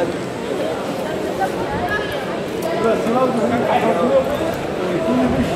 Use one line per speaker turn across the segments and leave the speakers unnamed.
بس لو كان حيكون مش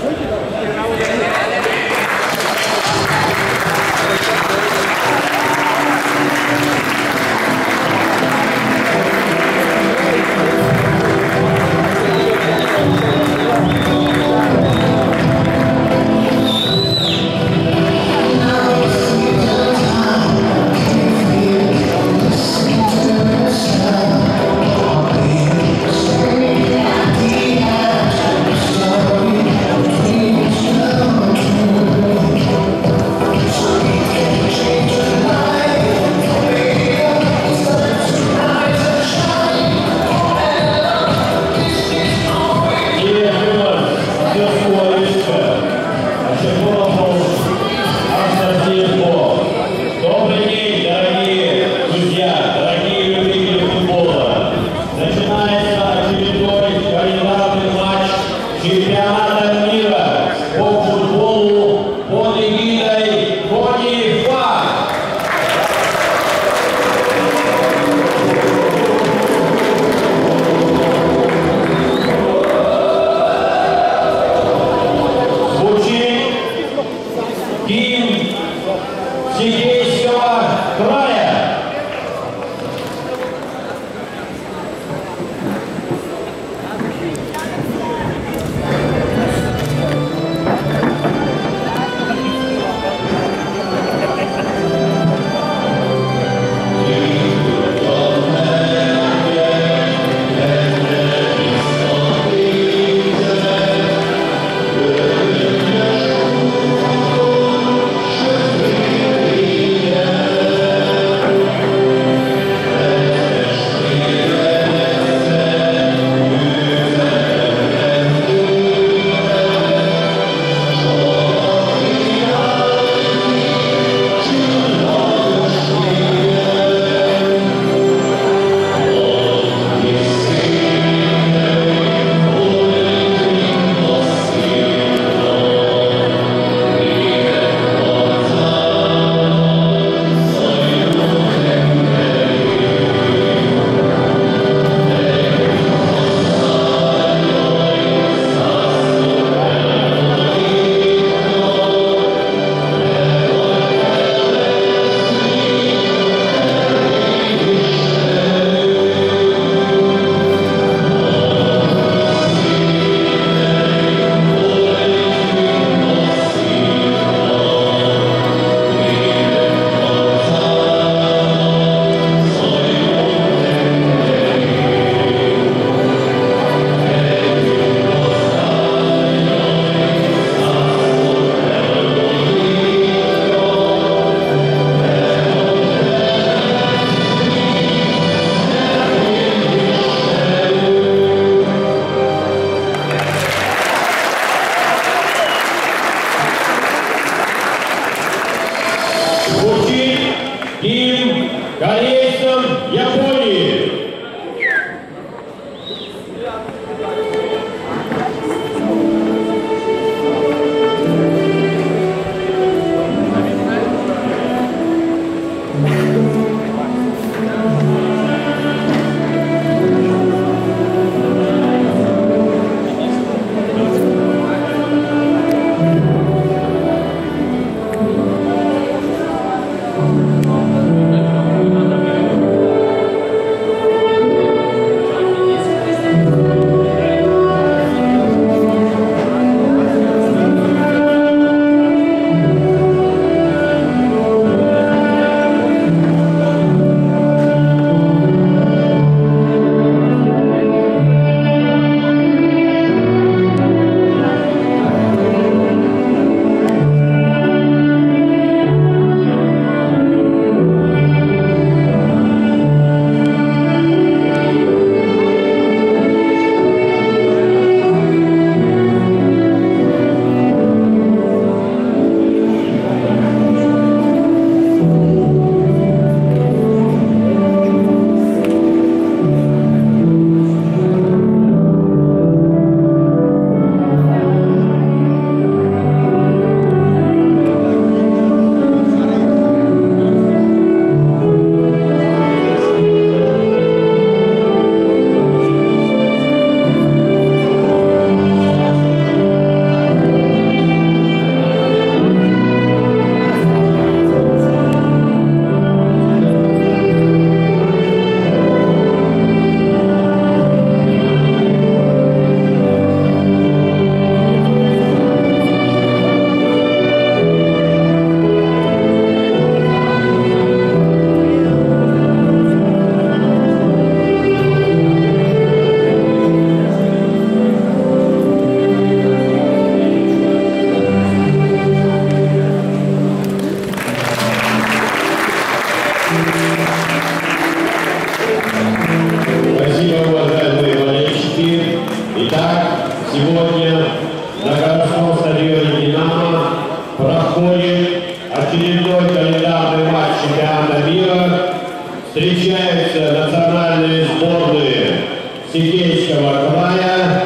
Сергеевского края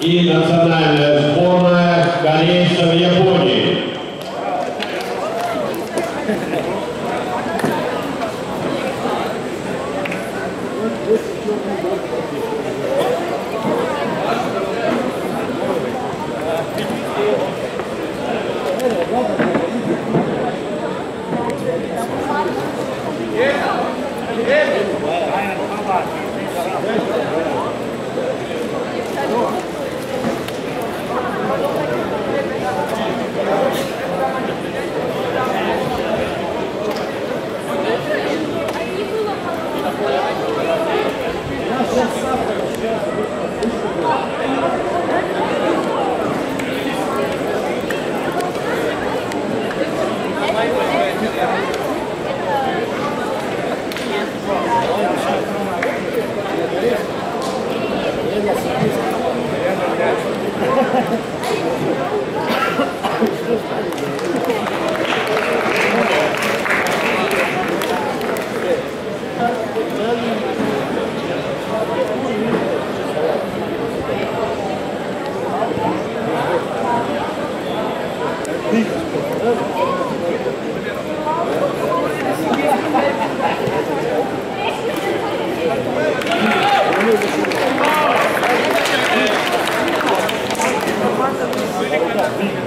и Национальной Yeah. Thank you.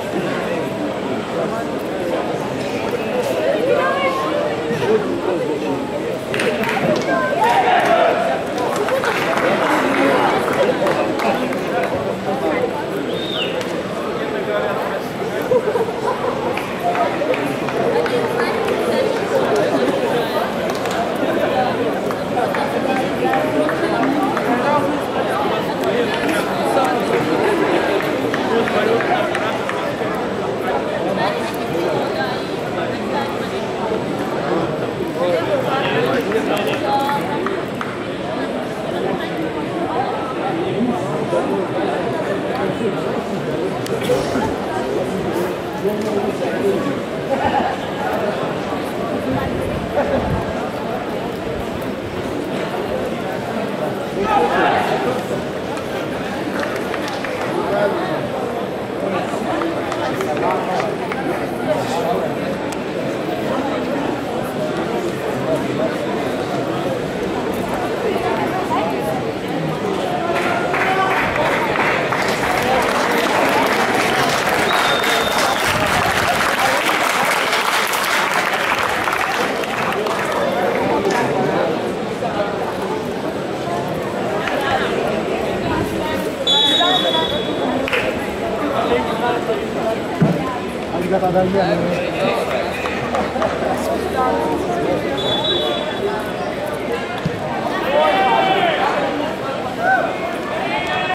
爸爸，爷爷。